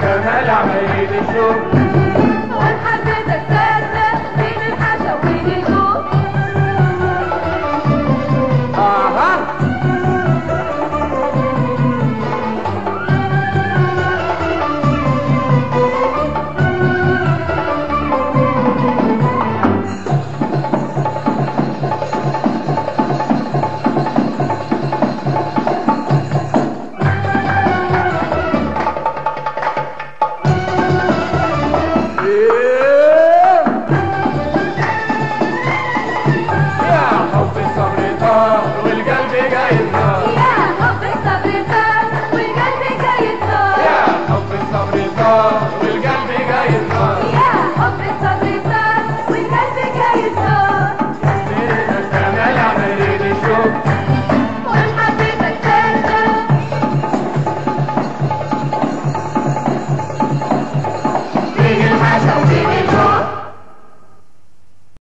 كمال عين الشر